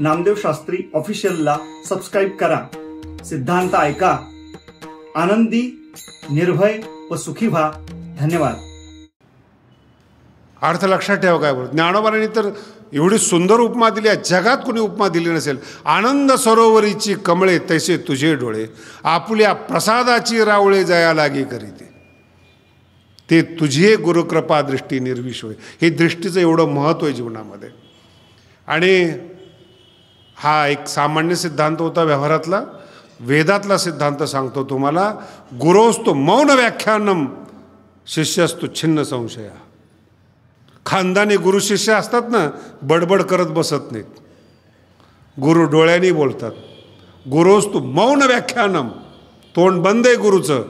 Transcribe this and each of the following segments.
Namdev Shastri ऑफिशियलला subscribe करा. सिद्धांत ऐका. आनंदी निर्भय व सुखी व्हा. धन्यवाद. अर्थ लक्षात ठेवा काय बोलत. ज्ञानोबारांनी तर एवढी सुंदर उपमा दिली आहे. जगात कोणी उपमा दिली नसेल. आनंद सरोवरीची कमळे तैसे तुझे डोळे. आपल्या प्रसादाची रावळे जया लागे करीते. ते तुझे गुरुकृपा दृष्टी निर्विष होय हे दृष्टीचं एवढं महत्त्व आहे जीवनामध्ये. आणि हा एक सामान्य सिद्धांत होता व्यवहारातला. वेदातला सिद्धांत सांगतो तुम्हाला गुरोस्तो मौन व्याख्यानम शिष्यस्तु छिन्न संशया. खानदानी गुरु शिष्य असतात ना बडबड करत बसत नाहीत. गुरु डोळ्यांनी बोलतात. गुरोस्तू मौन व्याख्यानम तोंड बंद आहे गुरुचं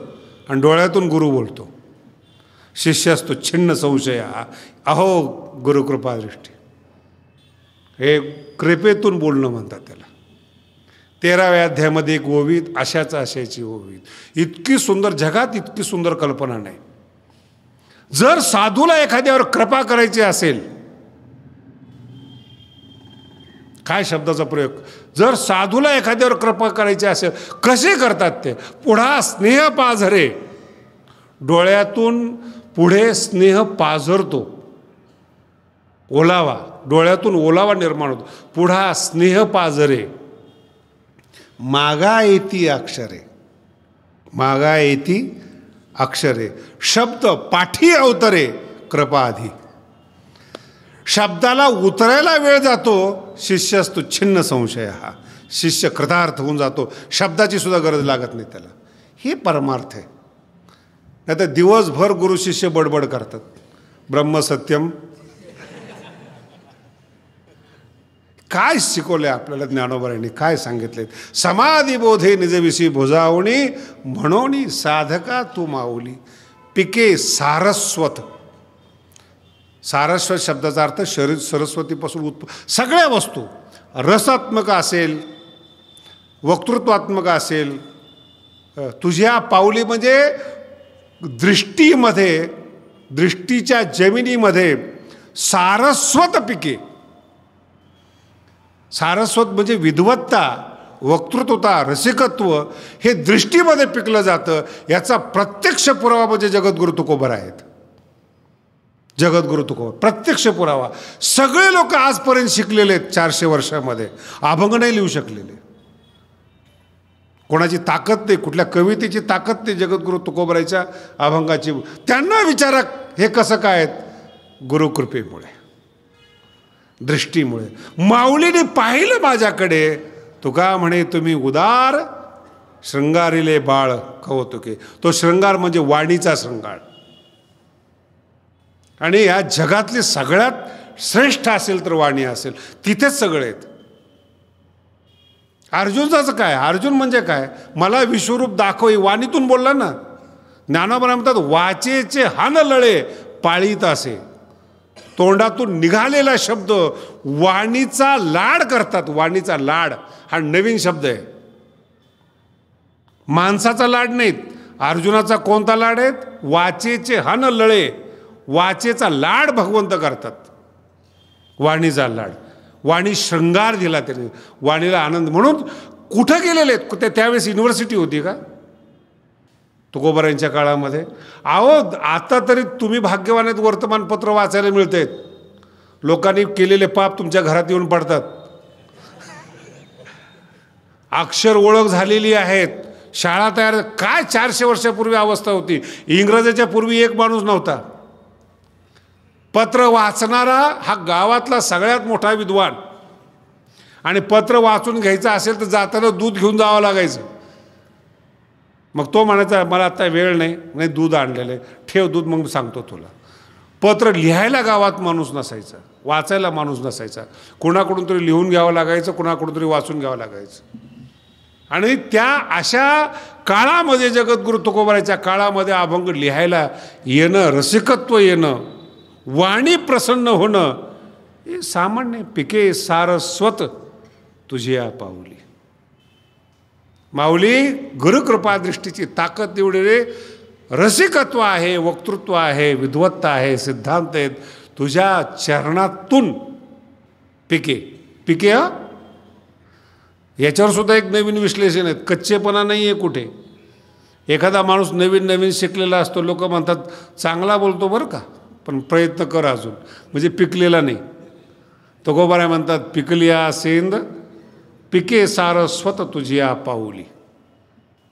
आणि डोळ्यातून गुरु बोलतो. शिष्य असतो छिन्न संशया. अहो गुरुकृपादृष्टी. हे कृपेतून बोलणं म्हणतात त्याला. तेराव्या अध्यायामध्ये एक ओवीत अशाच आशयाची ओवीत. इतकी सुंदर जगात इतकी सुंदर कल्पना नाही. जर साधूला एखाद्यावर कृपा करायची असेल काय शब्दाचा प्रयोग? जर साधूला एखाद्यावर कृपा करायची असेल कसे करतात ते? पुढा स्नेह पाझरे. डोळ्यातून पुढे स्नेह पाझरतो. ओलावा. डोळ्यातून ओलावा निर्माण होतो. पुढा स्नेह पाजरे. मागा येती अक्षरे. मागा येती अक्षरे. शब्द पाठी अवतरे कृपा आधी. शब्दाला उतरायला वेळ जातो शिष्य असतो छिन्न संशय हा. शिष्य कृतार्थ होऊन जातो शब्दाची सुद्धा गरज लागत नाही त्याला. हे परमार्थ आहे. नाही तर दिवसभर गुरु शिष्य बडबड करतात. ब्रह्मसत्यम काय शिकवले आपल्याला ज्ञानोबरांनी काय सांगितले समाधिबोधे निजविषयी भुजावणी म्हणून साधका तू माऊली. पिके सारस्वत. सारस्वत शब्दाचा अर्थ शरीर सरस्वतीपासून उत्प सगळ्या वस्तू. रसात्मक असेल वक्तृत्वात्मक असेल तुझ्या पाऊली म्हणजे दृष्टीमध्ये दृष्टीच्या जमिनीमध्ये सारस्वत पिके. सारस्वत म्हणजे विद्वत्ता वक्तृत्वता रसिकत्व हे दृष्टीमध्ये पिकलं जातं याचा प्रत्यक्ष पुरावा म्हणजे जगद्गुरु तुकोबर आहेत. जगद्गुरु तुकोबर प्रत्यक्ष पुरावा. सगळे लोक आजपर्यंत शिकलेले आहेत चारशे वर्षामध्ये अभंग नाही लिहू शकलेले. कोणाची ताकद नाही कुठल्या कवितेची ताकद नाही जगद्गुरु तुकोबरायच्या अभंगाची. त्यांना विचारा हे कसं काय आहेत? गुरुकृपेमुळे. दृष्टीमुळे. माऊलीने पाहिलं माझ्याकडे. तुका म्हणे तुम्ही उदार शृंगारिले बाळ कौतुके. तो शृंगार म्हणजे वाणीचा शृंगार. आणि या जगातली सगळ्यात श्रेष्ठ असेल तर वाणी असेल. तिथेच सगळे आहेत. अर्जुनचाच काय? अर्जुन म्हणजे काय? मला विश्वरूप दाखव. वाणीतून बोलला ना. ज्ञानाबरा म्हणतात वाचेचे हान लळे पाळीत असे. तोंडातून निघालेला शब्द वाणीचा लाड करतात वाणीचा लाड. हा नवीन शब्द आहे. माणसाचा लाड नाहीत अर्जुनाचा कोणता लाड आहेत? वाचेचे हन लळे वाचेचा लाड भगवंत करतात. वाणीचा लाड. वाणी शृंगार दिला त्याने. वाणीला आनंद म्हणून कुठं गेलेले आहेत? त्यावेळेस युनिव्हर्सिटी होती का? तुकोबऱ्यांच्या काळामध्ये. अहो आता तरी तुम्ही भाग्यवान आहेत वर्तमानपत्र वाचायला मिळत आहेत लोकांनी केलेले पाप तुमच्या घरात येऊन पडतात. अक्षर ओळख झालेली आहेत. शाळा तयार काय चारशे वर्षापूर्वी अवस्था होती? इंग्रजाच्या पूर्वी एक माणूस नव्हता. पत्र वाचणारा हा गावातला सगळ्यात मोठा विद्वान. आणि पत्र वाचून घ्यायचं असेल तर जाताना दूध घेऊन जावं लागायचं. मग तो म्हणायचा मला आता वेळ नाही नाही दूध आणलेलं आहे. ठेव दूध मग सांगतो तुला. पत्र लिहायला गावात माणूस नसायचा वाचायला माणूस नसायचा. कुणाकडून तरी लिहून घ्यावं लागायचं कुणाकडून तरी वाचून घ्यावं लागायचं. आणि त्या अशा काळामध्ये जगद्गुरु तुकोबाराच्या काळामध्ये अभंग लिहायला येणं रसिकत्व येणं वाणी प्रसन्न होणं हे सामान्य पिके सारस्वत तुझी या पाऊली. माऊली गुरुकृपादृष्टीची ताकद एवढी रे रसिकत्व आहे वक्तृत्व आहे विद्वत्ता आहे सिद्धांत आहेत. तुझ्या चरणातून पिके. पिके याच्यावर सुद्धा एक नवीन विश्लेषण आहे कच्चेपणा नाही आहे कुठे. एखादा माणूस नवीन नवीन शिकलेला असतो लोक म्हणतात चांगला बोलतो बरं का पण प्रयत्न कर अजून. म्हणजे पिकलेला नाही. तो गोबाऱ्या म्हणतात पिकलिया सेंद पिके सारस्वत तुझी पाऊली.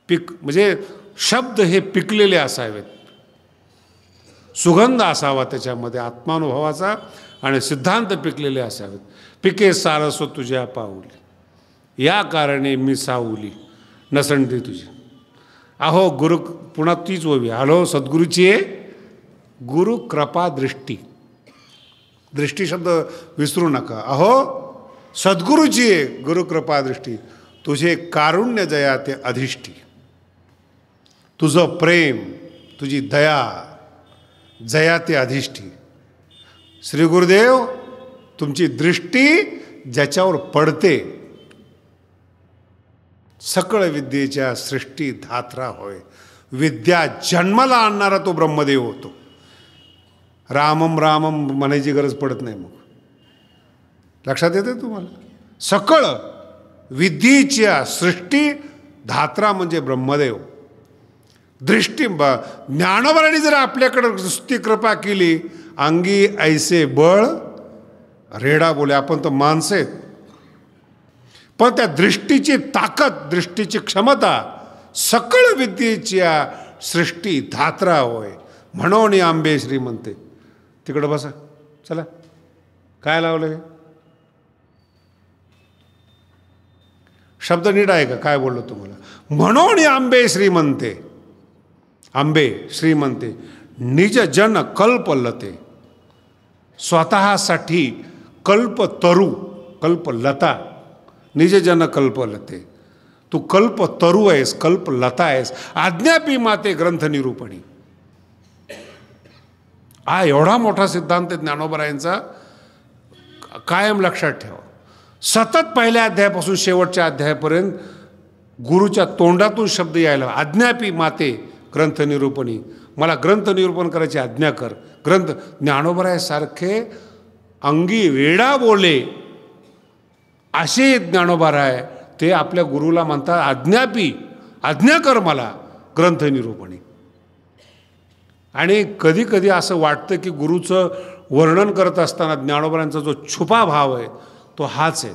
पिक म्हणजे शब्द हे पिकलेले असावेत. सुगंध असावा त्याच्यामध्ये आत्मानुभवाचा आणि सिद्धांत पिकलेले असावेत. पिके सारस्वत तुझ्या पाऊली. या कारणे मी सावली नसंडी तुझी. अहो गुरु पुन्हा तीच ओवी. हलो सद्गुरूची आहे गुरु कृपा दृष्टी. दृष्टी शब्द विसरू नका. अहो सद्गुरूची आहे गुरुकृपा दृष्टी तुझे कारुण्य जया ते अधिष्ठी. तुझं प्रेम तुझी दया जया ते अधिष्ठी. श्री गुरुदेव तुमची दृष्टी ज्याच्यावर पडते सकळ विद्येच्या सृष्टी धात्रा होय. विद्या जन्माला आणणारा तो ब्रह्मदेव होतो. रामम रामम म्हणायची गरज पडत नाही मग. लक्षात येते तुम्हाला? सकळ विधीच्या सृष्टी धात्रा म्हणजे ब्रह्मदेव. दृष्टी ब ज्ञानोबराने जर आपल्याकडं नुसती कृपा केली अंगी ऐसे बळ रेडा बोले आपण तर माणसं आहेत. पण त्या दृष्टीची ताकद दृष्टीची क्षमता सकळ विद्येच्या सृष्टी धात्रा होय. म्हणून आंबे श्री म्हणते. तिकडं बसा. चला. काय लावलं शब्द नीट आहे का? काय बोललो तुम्हाला? म्हणून आंबे श्रीमंते आंबे श्रीमंते निज जन कल्पलते. स्वतःसाठी कल्प तरू कल्पलता निज जन कल्पलते. तू कल्प तरू आहेस कल्पलता आहेस. आज्ञापी माते ग्रंथ निरूपणी. हा एवढा मोठा सिद्धांत आहे ज्ञानोबरायांचा कायम लक्षात ठेवा. सतत पहिल्या अध्यायापासून शेवटच्या अध्यायापर्यंत गुरुच्या तोंडातून शब्द यायला अज्ञापी माते ग्रंथ निरूपणी. मला ग्रंथ निरूपण करायची आज्ञा कर. ग्रंथ ज्ञानोबरायासारखे अंगी वेडा बोले. असे ज्ञानोबाराय ते आपल्या गुरुला म्हणतात आज्ञापी आज्ञा कर मला ग्रंथ निरूपणी. आणि कधी कधी असं वाटतं की गुरुचं वर्णन करत असताना ज्ञानोबरांचा जो छुपा भाव आहे तो हाच आहे.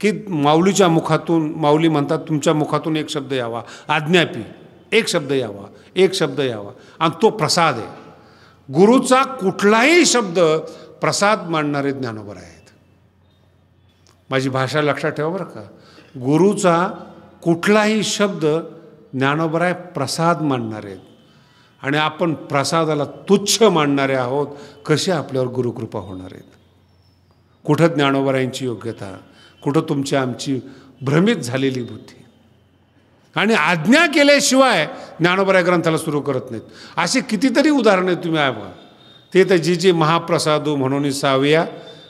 की माऊलीच्या मुखातून माऊली म्हणतात तुमच्या मुखातून एक शब्द यावा. आज्ञापी एक शब्द यावा एक शब्द यावा. आणि तो प्रसाद आहे. गुरुचा कुठलाही शब्द प्रसाद मांडणारे ज्ञानोबर आहेत. माझी भाषा लक्षात ठेवा बरं का. गुरुचा कुठलाही शब्द ज्ञानोबर आहे प्रसाद मांडणारे आहेत. आणि आपण प्रसादाला तुच्छ मांडणारे आहोत कसे आपल्यावर गुरुकृपा होणार आहेत? कुठं ज्ञानोबरायांची योग्यता कुठं तुमची आमची भ्रमित झालेली बुद्धी. आणि आज्ञा केल्याशिवाय ज्ञानोबराय ग्रंथाला सुरू करत नाहीत. अशी कितीतरी उदाहरणं तुम्ही आहे बघा. ते तर जी जी महाप्रसादू म्हणून सावया.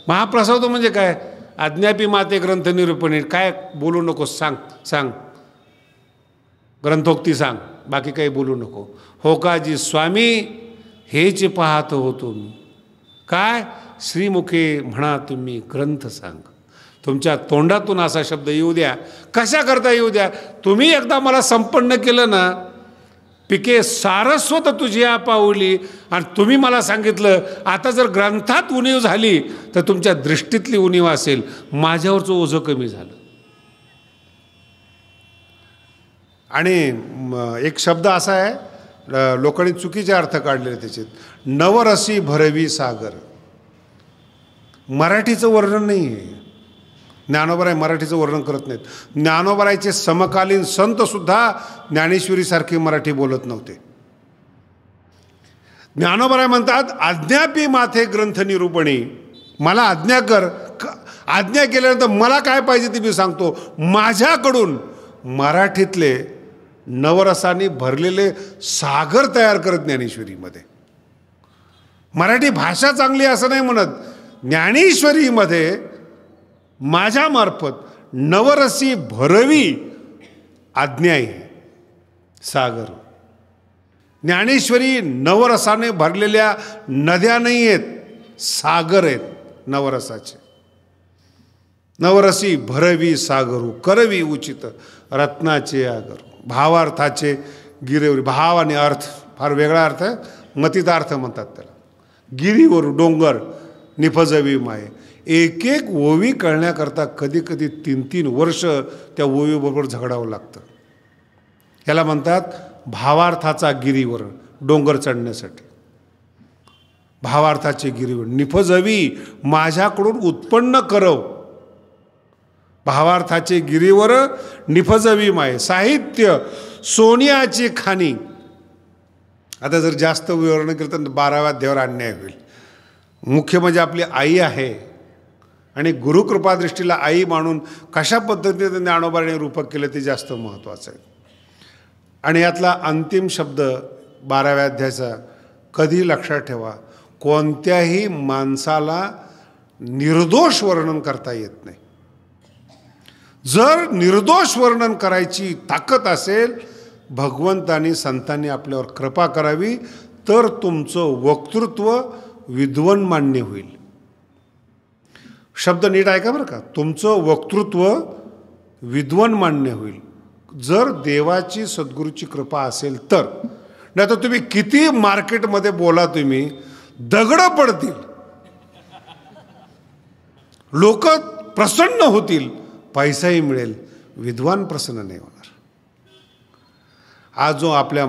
महाप्रसादू म्हणजे काय? आज्ञापी माते ग्रंथ निरूपणे. काय बोलू नको सांग सांग. ग्रंथोक्ती सांग बाकी काही बोलू नको. हो का जी स्वामी हेच पाहत होतो मी. काय? श्रीमुखे म्हणा तुम्ही ग्रंथ सांग. तुमच्या तोंडातून असा शब्द येऊ द्या. कशा करता येऊ द्या? तुम्ही एकदा मला संपन्न केलं ना पिके सारस्वत तुझी या पावली आणि तुम्ही मला सांगितलं आता जर ग्रंथात उणीव झाली तर तुमच्या दृष्टीतली उणीव असेल. माझ्यावरचं ओझं कमी झालं. आणि एक शब्द असा आहे लोकांनी चुकीचे अर्थ काढलेले त्याचे. नवरसी भरवी सागर. मराठीचं वर्णन नाही आहे. ज्ञानोबराय मराठीचं वर्णन करत नाहीत. ज्ञानोबरायचे समकालीन संतसुद्धा ज्ञानेश्वरीसारखी मराठी बोलत नव्हते. ज्ञानोबराय म्हणतात आज्ञापी माथे ग्रंथ निरूपणी. मला आज्ञा कर. आज्ञा केल्यानंतर मला काय पाहिजे ते मी सांगतो. माझ्याकडून मराठीतले नवरसाने भरलेले सागर तयार करत ज्ञानेश्वरीमध्ये. मराठी भाषा चांगली असं नाही म्हणत. ज्ञानेश्वरीमध्ये माझ्यामार्फत नवरसी भरवी आज्ञा आहे. सागर. ज्ञानेश्वरी नवरसाने भरलेल्या नद्या नाही आहेत सागर आहेत नवरसाचे. नवरसी भरवी सागरू करवी उचित रत्नाचे आगर. भावार्थाचे गिरेवरी भाव आणि अर्थ फार वेगळा अर्थ आहे मतितार्थ म्हणतात त्याला. गिरीवर डोंगर निफजवी माय एक एक ओवी कळण्याकरता कधी कधी तीन तीन वर्ष त्या ओवीबरोबर झगडावं लागतं. ह्याला म्हणतात भावार्थाचा गिरीवर डोंगर चढण्यासाठी. भावार्थाचे गिरीवर निफजवी माझ्याकडून उत्पन्न करव. भावार्थाचे गिरीवर निफजवी माय साहित्य सोनियाची खाणी. आता जर जास्त विवरण केलं तर बाराव्या देवर अन्याय होईल. मुख्य म्हणजे आपली आई आहे. आणि गुरुकृपादृष्टीला आई मानून कशा पद्धतीने ज्ञानोबाने रूपक केलं ते जास्त महत्त्वाचं आहे. आणि यातला अंतिम शब्द बाराव्या अध्यायाचा कधी लक्षात ठेवा कोणत्याही माणसाला निर्दोष वर्णन करता येत नाही. जर निर्दोष वर्णन करायची ताकद असेल भगवंतानी संतांनी आपल्यावर कृपा करावी तर तुमचं वक्तृत्व विद्वन मान्य होईल. शब्द नीट ऐका बरं का. तुमचं वक्तृत्व विद्वन मान्य होईल. जर देवाची सद्गुरूची कृपा असेल तर. नाही तर तुम्ही किती मार्केटमध्ये बोला तुम्ही दगडं पडतील. लोक प्रसन्न होतील. पैसाही मिळेल. विद्वान प्रसन्न नाही होणार. आज जो आपल्या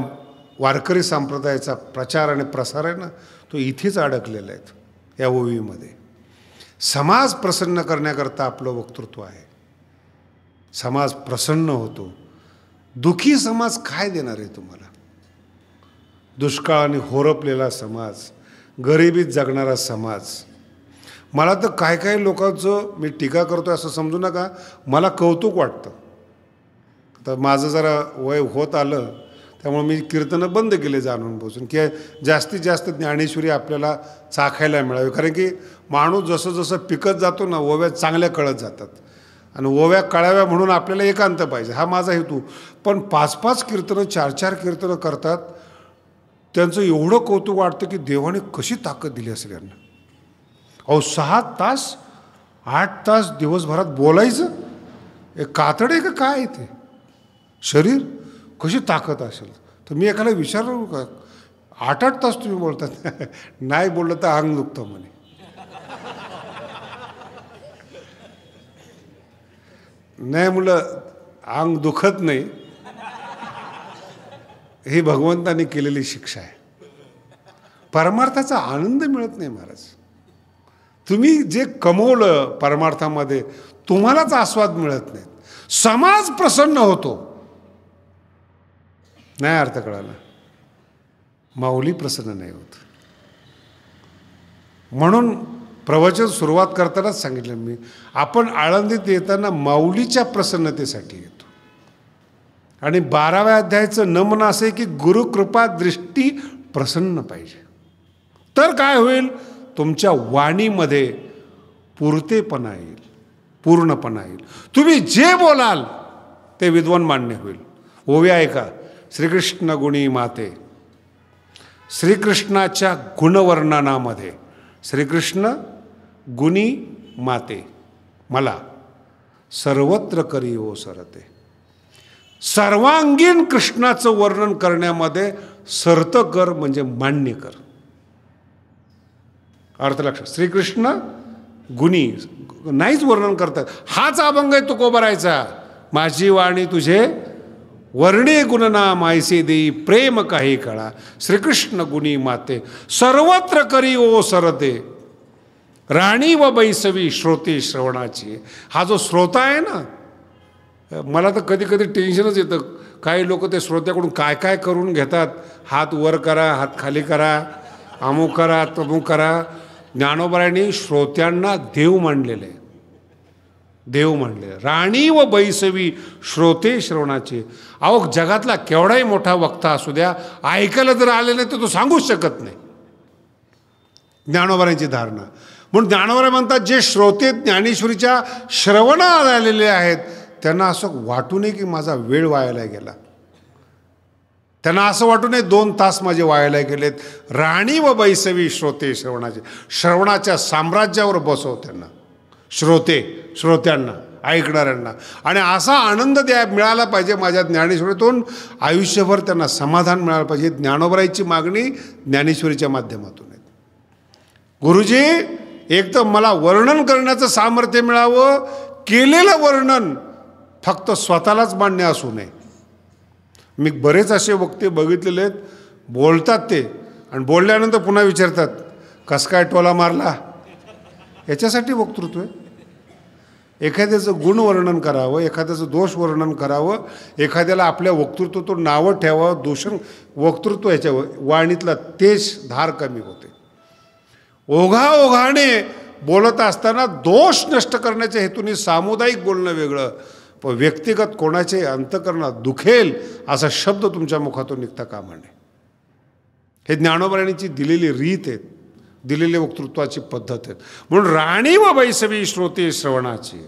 वारकरी संप्रदायाचा प्रचार आणि प्रसार आहे ना तो इथेच अडकलेला आहेत या ओवीमध्ये. समाज प्रसन्न करण्याकरता आपलं वक्तृत्व आहे. समाज प्रसन्न होतो. दुखी समाज काय देणार आहे तुम्हाला? दुष्काळाने होरपलेला समाज गरिबीत जगणारा समाज. मला तर काय काय लोकांचं मी टीका करतो असं समजू नका. मला कौतुक वाटतं. तर माझं जरा वय होत आलं त्यामुळे मी कीर्तनं बंद केले जाणून बसून. की जास्तीत जास्त ज्ञानेश्वरी आपल्याला चाखायला मिळावी. कारण की माणूस जसं जसं पिकत जातो ना ओव्या चांगल्या कळत जातात. आणि ओव्या कळाव्या म्हणून आपल्याला एकांत पाहिजे. हा माझा हेतू. पण पाच पाच कीर्तनं चार चार कीर्तनं करतात त्यांचं एवढं कौतुक वाटतं की देवाने कशी ताकद दिली असेल यांना अहो सहा तास आठ तास दिवसभरात बोलायचं? एक कातड आहे का काय आहे ते? शरीर? कशी ताकद असेल? तर मी एखादा विचारलो का आठ आठ तास तुम्ही बोलतात. नाही बोललं तर अंग दुखतं म्हणे. नाही मुलं अंग दुखत नाही. ही भगवंताने केलेली शिक्षा आहे. परमार्थाचा आनंद मिळत नाही महाराज. तुम्ही जे कमवलं परमार्थामध्ये तुम्हालाच आस्वाद मिळत नाही. समाज प्रसन्न होतो. नाही अर्थ कळाला. माऊली प्रसन्न नाही होत. म्हणून प्रवचन सुरुवात करतानाच सांगितलं मी आपण आळंदीत येताना माऊलीच्या प्रसन्नतेसाठी येतो. आणि बाराव्या अध्यायाचं नमन असं आहे की गुरुकृपा दृष्टी प्रसन्न पाहिजे. तर काय होईल? तुमच्या वाणीमध्ये पुरतेपणा येईल पूर्णपणा येईल. तुम्ही जे बोलाल ते विद्वान मान्य होईल. ओव्या ऐका श्रीकृष्ण गुणी माते श्रीकृष्णाच्या गुणवर्णनामध्ये श्रीकृष्ण गुणी माते मला सर्वत्र करी हो सरते. सर्वांगीण कृष्णाचं वर्णन करण्यामध्ये सर्त कर म्हणजे मान्य कर अर्थ लक्षात. श्रीकृष्ण गुणी नाहीच वर्णन करतात. हाच अभंग आहे तो भरायचा माझी वाणी तुझे वर्णे गुणना मायसे देई प्रेम काही कळा श्रीकृष्ण गुणी माते सर्वत्र करी ओ सरते राणी व बैसवी श्रोते श्रवणाची हा जो श्रोता आहे ना मला तर कधी कधी टेन्शनच येतं काही लोक ते श्रोत्याकडून काय काय करून घेतात हात वर करा हात खाली करा अमुक करा तमुक करा ज्ञानोबरायांनी श्रोत्यांना देव मांडलेले आहे देव म्हणले राणी व बैसवी श्रोते श्रवणाचे. अहो जगातला केवढाही मोठा वक्ता असू द्या ऐकायला जर आले नाही तर तो सांगूच शकत नाही. ज्ञानोबरांची धारणा. म्हणून ज्ञानोबरा म्हणतात जे श्रोते ज्ञानेश्वरीच्या श्रवणात आलेले आहेत त्यांना असं वाटू नये की माझा वेळ वायाला गेला. त्यांना असं वाटू नये दोन तास माझे वायाला गेलेत. राणी व बैसवी श्रोते श्रवणाचे. श्रवणाच्या साम्राज्यावर बसव त्यांना. श्रोते श्रोत्यांना ऐकणाऱ्यांना. आणि असा आनंद द्या मिळाला पाहिजे माझ्या ज्ञानेश्वरीतून. आयुष्यभर त्यांना समाधान मिळालं पाहिजे. ज्ञानोबराईची मागणी ज्ञानेश्वरीच्या माध्यमातून आहे गुरुजी एक तर मला वर्णन करण्याचं सामर्थ्य मिळावं. केलेलं वर्णन फक्त स्वतःलाच मान्य असू नये. मी बरेच असे वक्ते बघितलेले आहेत. बोलतात ते. आणि बोलल्यानंतर पुन्हा विचारतात कस काय टोला मारला? याच्यासाठी वक्तृत्व आहे. एखाद्याचं गुणवर्णन करावं एखाद्याचं दोष वर्णन करावं एखाद्याला आपल्या वक्तृत्वातून नावं ठेवावं दोषण वक्तृत्व याच्या वाणीतला तेज धार कमी होते. ओघा ओघाने बोलत असताना दोष नष्ट करण्याच्या हेतूने सामुदायिक बोलणं वेगळं पण व्यक्तिगत कोणाचे अंतकरणात दुखेल असा शब्द तुमच्या मुखातून निघता कामा नये. हे ज्ञानोबराणीची दिलेली रीत आहे दिलेली वक्तृत्वाची पद्धत आहेत. म्हणून राणी व वैसवी श्रोते श्रवणाची.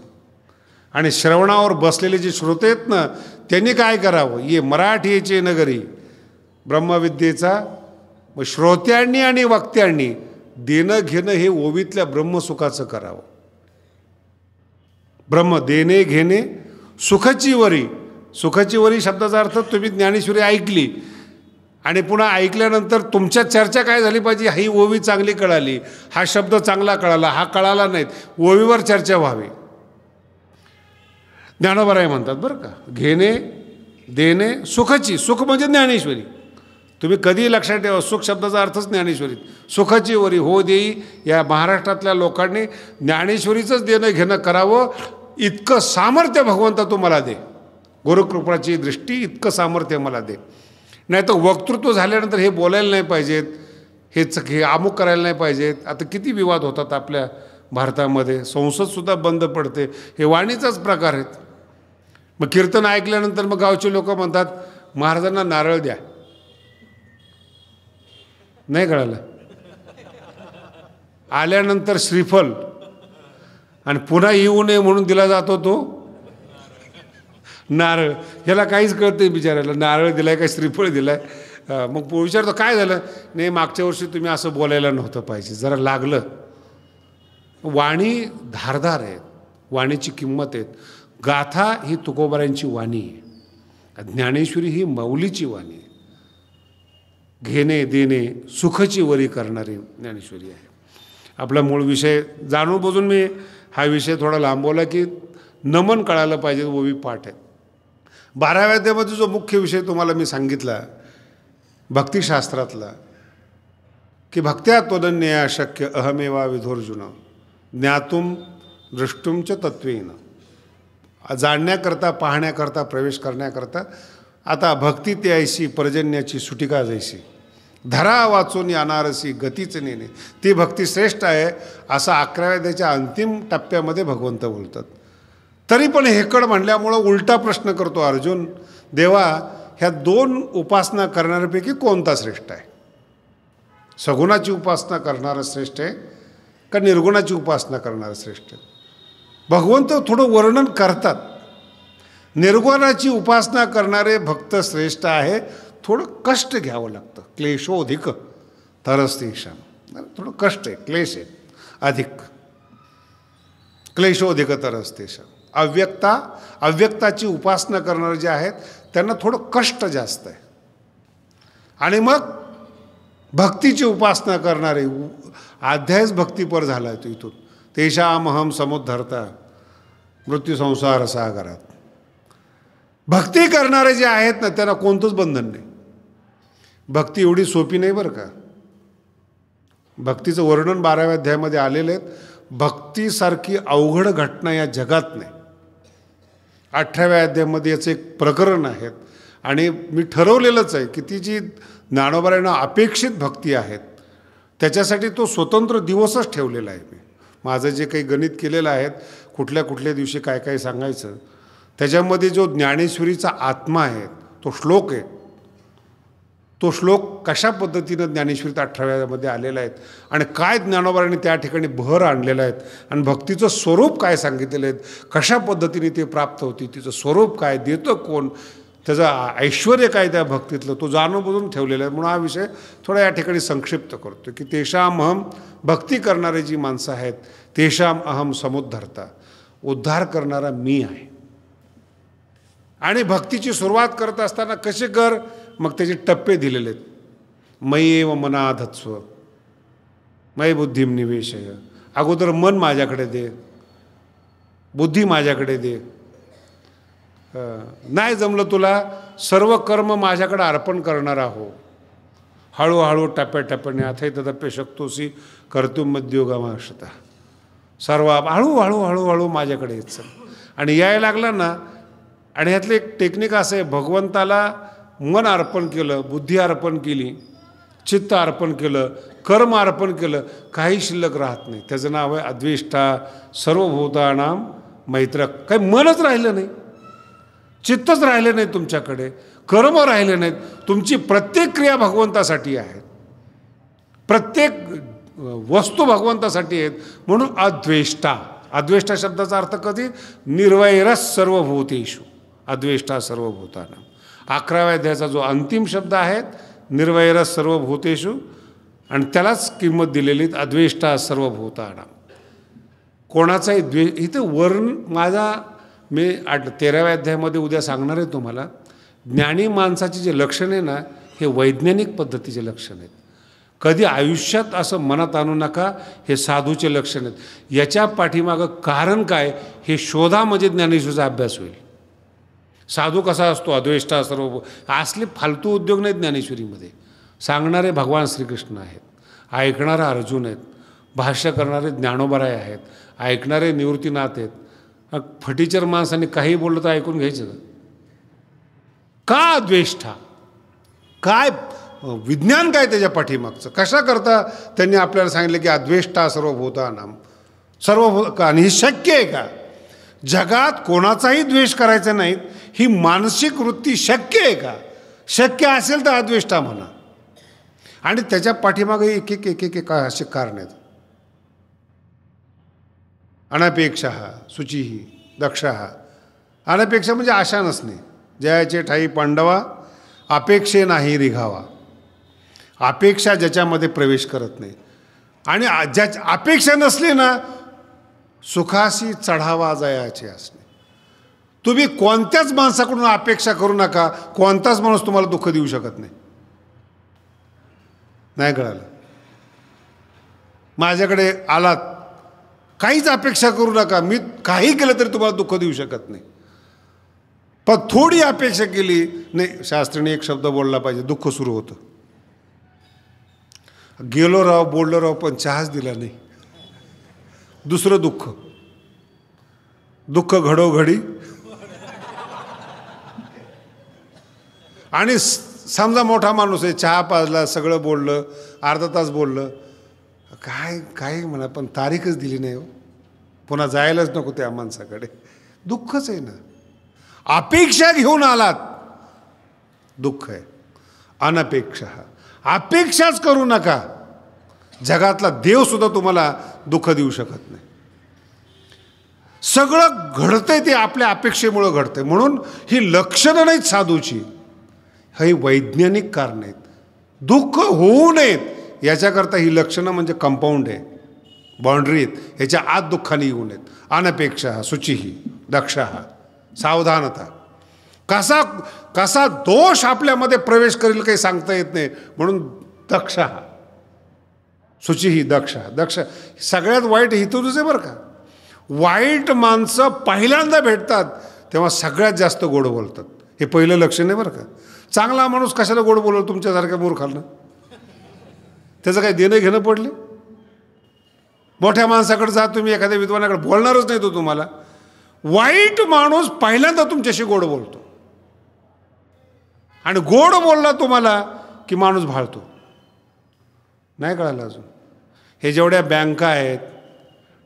आणि श्रवणावर बसलेले जे श्रोते आहेत ना त्यांनी काय करावं? ये मराठीचे नगरी. ब्रह्मविद्येचा मग श्रोत्यांनी आणि वक्त्यांनी देणं घेणं हे ओवीतल्या ब्रह्मसुखाचं करावं. ब्रह्म देणे घेणे सुखची वरी. सुखाची वरी शब्दाचा अर्थ तुम्ही ज्ञानेश्वरी ऐकली आणि पुन्हा ऐकल्यानंतर तुमच्या चर्चा काय झाली पाहिजे? ही ओवी चांगली कळाली. हा शब्द चांगला कळाला. हा कळाला नाहीत. ओवीवर चर्चा व्हावी. ज्ञानोबराय म्हणतात बरं का घेणे देणे सुखाची सुख म्हणजे ज्ञानेश्वरी. तुम्ही कधीही लक्षात ठेवा सुख शब्दाचा अर्थच ज्ञानेश्वरी सुखाची वरी हो देई या महाराष्ट्रातल्या लोकांनी ज्ञानेश्वरीचंच देणं घेणं करावं. इतकं सामर्थ्य भगवंता तू मला दे. गुरुकृपाची दृष्टी इतकं सामर्थ्य मला दे. नाही तर वक्तृत्व झाल्यानंतर हे बोलायला नाही पाहिजेत हेच हे अमुक करायला नाही पाहिजेत. आता किती विवाद होतात आपल्या भारतामध्ये? संसदसुद्धा बंद पडते. हे वाणीचाच प्रकार आहेत. मग कीर्तन ऐकल्यानंतर मग गावचे लोक म्हणतात महाराजांना नारळ द्या. नाही कळालं? आल्यानंतर श्रीफल आणि पुन्हा येऊ नये म्हणून दिला जातो तो. नारळ. ह्याला काहीच कळत नाही बिचारायला नारळ दिलाय का श्रीफळ दिलाय? मग विचारतो काय झालं? नाही मागच्या वर्षी तुम्ही असं बोलायला नव्हतं पाहिजे. जरा लागलं. वाणी धारधार आहे वाणीची किंमत आहेत. गाथा ही तुकोबाऱ्यांची वाणी आहे. ज्ञानेश्वरी ही मौलीची वाणी आहे. घेणे देणे सुखची वरी करणारी ज्ञानेश्वरी आहे. आपला मूळ विषय जाणून बुजून मी हा विषय थोडा लांबवला की नमन कळायला पाहिजे ओवी पाठ आहेत बाराव्या अध्यायामध्ये जो मुख्य विषय तुम्हाला मी सांगितला भक्तिशास्त्रातला की भक्त्या त्वदन्य अशक्य अहमेवा विधोर्जुन ज्ञातुम दृष्टुमच तत्वेन जाणण्याकरता पाहण्याकरता प्रवेश करण्याकरता आता भक्ती ते ऐशी पर्जन्याची सुटिका जैशी धरा वाचून अनारसी गतीच नेणे. ती भक्ती श्रेष्ठ आहे असं अकराव्या त्याच्या अंतिम टप्प्यामध्ये भगवंत बोलतात. तरी पण हेकड म्हणल्यामुळं उलटा प्रश्न करतो अर्जुन देवा ह्या दोन उपासना करणाऱ्यापैकी कोणता श्रेष्ठ आहे? सगुणाची उपासना करणारा श्रेष्ठ आहे का निर्गुणाची उपासना करणारा श्रेष्ठ आहे? भगवंत थोडं वर्णन करतात. निर्गुणाची उपासना करणारे भक्त श्रेष्ठ आहे थोडं कष्ट घ्यावं लागतं. क्लेशोधिक तरच थोडं कष्ट आहे क्लेश आहे अधिक. क्लेशोधिक तरच अव्यक्ता अव्यक्ताची उपासना करणारे जे आहेत त्यांना थोडं कष्ट जास्त आहे. आणि मग भक्तीची उपासना करणारे अध्यायच भक्तीपर झाला आहे तो इथून. तेषामहम समुद्धरता मृत्यूसंसार सागरात. भक्ती करणारे जे आहेत ना त्यांना कोणतंच बंधन नाही. भक्ती एवढी सोपी नाही बरं का. भक्तीचं वर्णन बाराव्या अध्यायामध्ये आलेलं आहेत भक्तीसारखी अवघड घटना या जगात नाही. अठराव्या अध्यायामध्ये याचं एक प्रकरण आहेत. आणि मी ठरवलेलंच आहे की ती जी ज्ञानोबारायणं अपेक्षित भक्ती आहेत त्याच्यासाठी तो स्वतंत्र दिवसच ठेवलेला आहे मी. माझं जे काही गणित केलेलं आहेत कुठल्या कुठल्या दिवशी काय काय सांगायचं त्याच्यामध्ये जो ज्ञानेश्वरीचा आत्मा आहे तो श्लोक आहे तो श्लोक कशा पद्धतीनं ज्ञानेश्वरीत अठराव्यामध्ये आलेला आहेत आणि काय ज्ञानोबाराने त्या ठिकाणी भर आणलेला आहेत आणि भक्तीचं स्वरूप काय सांगितलेलं आहेत कशा पद्धतीने ते प्राप्त होती तिचं स्वरूप काय देतं कोण त्याचं ऐश्वर काय त्या भक्तीतलं तो जाणून बुजून ठेवलेला आहे. म्हणून हा विषय थोडा या ठिकाणी संक्षिप्त करतो की तेषाम अहम भक्ती करणारे जी माणसं आहेत तेषाम अहम समुद्धरता उद्धार करणारा मी आहे. आणि भक्तीची सुरुवात करत असताना कसे कर? मग त्याचे टप्पे दिलेले आहेत. मयेव मनाधत्स्व मय बुद्धिम निवेशय. अगोदर मन माझ्याकडे दे बुद्धी माझ्याकडे दे. नाही जमलं तुला सर्व कर्म माझ्याकडे अर्पण करणार आहो. हळूहळू टप्प्याटप्प्याने आता तदप्य शकतोसी कर्तुमध्योगमाशता सर्व हळूहळू हळूहळू माझ्याकडे येत आणि यायला लागला ना आणि ह्यातलं एक टेक्निक असं आहे भगवंताला मन अर्पण केलं बुद्धी अर्पण केली चित्त अर्पण केलं कर्म अर्पण केलं काही शिल्लक राहत नाही. त्याचं नाव आहे अद्वेष्टा सर्वभूतानाम मैत्र काही मनच राहिलं नाही. चित्तच राहिलं नाही तुमच्याकडे. कर्म राहिले नाहीत. तुमची प्रत्येक क्रिया भगवंतासाठी आहे प्रत्येक वस्तू भगवंतासाठी आहेत. म्हणून अद्वेष्टा. अद्वेष्टा शब्दाचा अर्थ कधी? निर्वैरस सर्वभूतेषु. अद्वेष्टा सर्वभूताना. अकराव्या अध्यायाचा जो अंतिम शब्द आहे सर्व सर्वभूतेषु आणि त्यालाच किंमत दिलेली अद्वेष्टा सर्वभूताना. कोणाचाही द्वे इथं वर्ण माझा मी आठ तेराव्या अध्यायामध्ये उद्या सांगणार आहे तुम्हाला ज्ञानी माणसाची जे लक्षण आहे ना हे वैज्ञानिक पद्धतीचे लक्षण आहेत. कधी आयुष्यात असं मनात आणू नका हे साधूचे लक्षण आहेत. याच्या पाठीमागं कारण काय हे शोधा म्हणजे ज्ञानेश्वरचा अभ्यास होईल. साधू कसा असतो? अद्वेष्टा सर्व असले फालतू उद्योग नाहीत ज्ञानेश्वरीमध्ये. सांगणारे भगवान श्रीकृष्ण आहेत. ऐकणारे अर्जुन आहेत. भाष्य करणारे ज्ञानोबराय आहेत. ऐकणारे निवृत्तीनाथ आहेत. फटीचर माणसाने काही बोललं तर ऐकून घ्यायचं का? का काय विज्ञान काय त्याच्या पाठीमागचं? कशा करता त्यांनी आपल्याला सांगितलं की अद्वेष्टा सर्वभूतानाम सर्वभूत का आणि हे शक्य आहे का? जगात कोणाचाही द्वेष करायचा नाही ही मानसिक वृत्ती शक्य आहे का? शक्य असेल तर अद्वेष्टा म्हणा. आणि त्याच्या पाठीमागे एक एक एक एक एक असे कारण आहेत. अनपेक्षा शुचिही दक्ष. अनपेक्षा म्हणजे आशा नसणे. जयाचे ठाई पांडवा अपेक्षे नाही रिघावा. अपेक्षा ज्याच्यामध्ये प्रवेश करत नाही. आणि ज्या अपेक्षा नसली ना सुखाशी चढावा जायाचे असणे तुम्ही कोणत्याच माणसाकडून अपेक्षा करू नका कोणताच माणूस तुम्हाला दुःख देऊ शकत नाही. नाही कळालं? माझ्याकडे आलात काहीच अपेक्षा करू नका मी काही केलं तरी तुम्हाला दुःख देऊ शकत नाही. पण थोडी अपेक्षा केली नाही शास्त्रीने एक शब्द बोलला पाहिजे दुःख सुरू होतं. गेलो राव बोललो राव पण चहाच दिला नाही. दुसरं दुःख. दुःख घडोघडी. आणि स- समजा मोठा माणूस आहे चहा पाजला सगळं बोललं अर्धा तास बोललं. काय काय म्हणा पण तारीखच दिली नाही हो. पुन्हा जायलाच नको त्या माणसाकडे. दुःखच आहे ना. अपेक्षा घेऊन आलात. दुःख आहे. अनपेक्षा. अपेक्षाच करू नका. जगातला देवसुद्धा तुम्हाला दुःख देऊ शकत नाही. सगळं घडतंय ते आपल्या अपेक्षेमुळं घडतंय. म्हणून ही लक्षणं नाहीत साधूची. ही वैज्ञानिक कारण आहेत. दुःख होऊ नयेत याच्याकरता ही लक्षणं म्हणजे कंपाऊंड आहे. बाउंड्री आहेत. ह्याच्या आत दुःखाने येऊ नयेत. अनपेक्षा शुचिही दक्ष सावधानता. कसा कसा दोष आपल्यामध्ये प्रवेश करेल काही सांगता येत नाही. म्हणून दक्ष शुचिही दक्ष दक्ष. सगळ्यात वाईट हितू आहे बरं का. वाईट माणसं पहिल्यांदा भेटतात तेव्हा सगळ्यात जास्त गोड बोलतात. हे पहिलं लक्षण आहे बरं का. चांगला माणूस कशाला गोड बोलवलं तुमच्यासारख्या मूर्खांना? त्याचं काही देणं घेणं पडले? मोठ्या माणसाकडे जा तुम्ही एखाद्या विद्वानाकडे. बोलणारच नाही तो तुम्हाला. वाईट माणूस पहिल्यांदा तुमच्याशी गोड बोलतो. आणि गोड बोलला तुम्हाला की माणूस भाळतो. नाही कळालं अजून. हे जेवढ्या बँका आहेत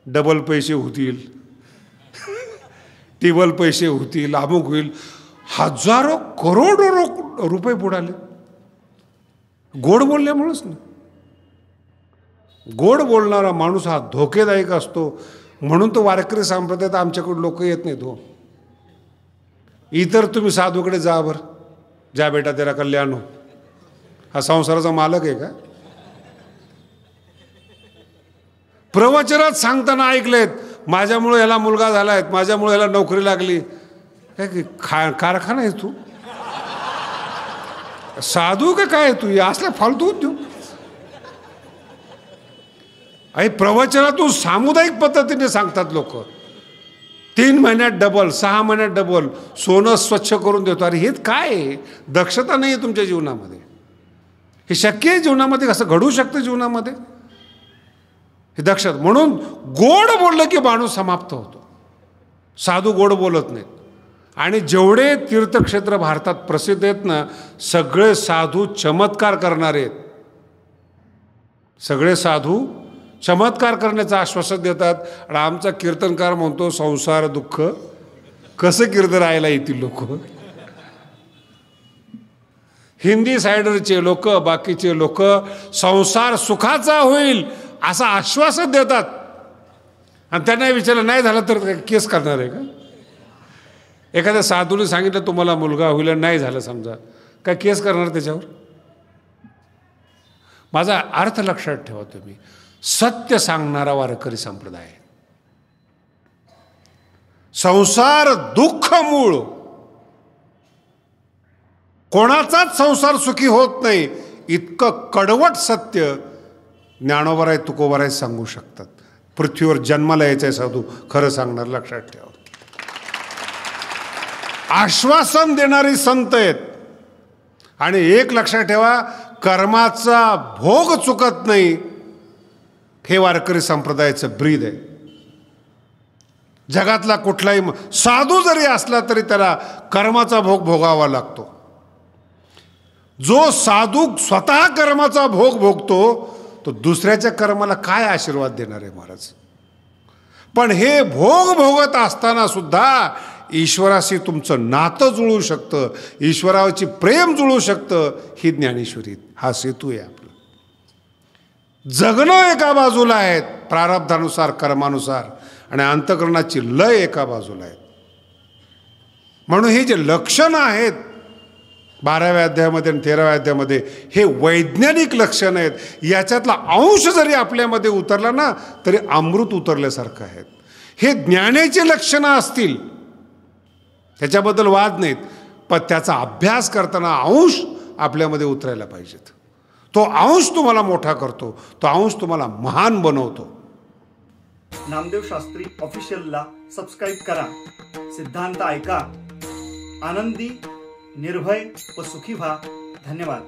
डबल पैसे होतील. टिबल पैसे होतील अमुक होईल. हजारो करोडो रो रुपये बुडाले. गोड बोलल्यामुळंच ना. गोड बोलणारा माणूस हा धोकेदायक असतो. म्हणून तो वारकरी संप्रदायात आमच्याकडे लोक येत नाहीत हो. इतर तुम्ही साधूकडे जा बरं. जा बेटा तेरा कल्याण हो. हा संसाराचा मालक आहे का? प्रवचनात सांगताना ऐकलेत माझ्यामुळे याला मुलगा झाला आहे माझ्यामुळे ह्याला नोकरी लागली. काय की खा कारखाना आहे तू? साधू का काय तू? या असल्या फालतू उद्योग. आणि प्रवचनातून सामुदायिक पद्धतीने सांगतात लोक. तीन महिन्यात डबल सहा महिन्यात डबल सोनं स्वच्छ करून देतो. अरे हे काय? आहे दक्षता नाही आहे तुमच्या जीवनामध्ये. हे शक्य आहे जीवनामध्ये? कसं घडू शकतं जीवनामध्ये? हे दक्षात म्हणून गोड बोललं की माणूस समाप्त होतो. साधू गोड बोलत नाहीत. आणि जेवढे तीर्थक्षेत्र भारतात प्रसिद्ध आहेत ना सगळे साधू चमत्कार करणारे आहेत. सगळे साधू चमत्कार करण्याचं आश्वासन देतात. आणि आमचा कीर्तनकार म्हणतो संसार दुःख कसं कीर्तन राहायला येतील लोक? हिंदी सायडरचे लोक बाकीचे लोक संसार सुखाचा होईल असं आश्वासन देतात. आणि त्यांना विचारलं नाही झालं तर केस करणार आहे का? एखाद्या साधूने सांगितलं तुम्हाला मुलगा होईल नाही झालं समजा. काय केस करणार त्याच्यावर? माझा अर्थ लक्षात ठेवा तुम्ही. सत्य सांगणारा वारकरी संप्रदाय संसार दुःख मूळ कोणाचाच संसार सुखी होत नाही. इतकं कडवट सत्य ज्ञानोवराय तुकोबर आहे सांगू शकतात. पृथ्वीवर जन्माला यायचं साधू खरं सांगणार लक्षात ठेवा. आश्वासन देणारी संत आहेत. आणि एक लक्षात ठेवा कर्माचा भोग चुकत नाही हे वारकरी संप्रदायाचं ब्रीद आहे. जगातला कुठलाही साधू जरी असला तरी त्याला कर्माचा भोग भोगावा लागतो. जो साधू स्वतः कर्माचा भोग भोगतो तो दुसऱ्याच्या कर्माला काय आशीर्वाद देणार आहे महाराज? पण हे भोग भोगत असताना सुद्धा ईश्वराशी तुमचं नातं जुळू शकतं ईश्वराची प्रेम जुळू शकतं ही ज्ञानेश्वरी हा सेतू आहे आपला. जगणं एका बाजूला आहेत प्रारब्धानुसार कर्मानुसार आणि अंतकरणाची लय एका बाजूला आहेत. म्हणून हे जे लक्षणं आहेत बाराव्या अध्यायामध्ये आणि तेराव्या अध्यायामध्ये हे वैज्ञानिक लक्षणं आहेत. याच्यातला अंश जरी आपल्यामध्ये उतरला ना तरी अमृत उतरल्यासारखं आहेत. हे ज्ञानाचे लक्षणं असतील. त्याच्याबद्दल वाद नाहीत. पण त्याचा अभ्यास करताना अंश आपल्यामध्ये उतरायला पाहिजेत. तो अंश तुम्हाला मोठा करतो. तो अंश तुम्हाला महान बनवतो. नामदेव शास्त्री ऑफिशियलला सबस्क्राईब करा. सिद्धांत ऐका. आनंदी निर्भय व सुखी व्हा. धन्यवाद.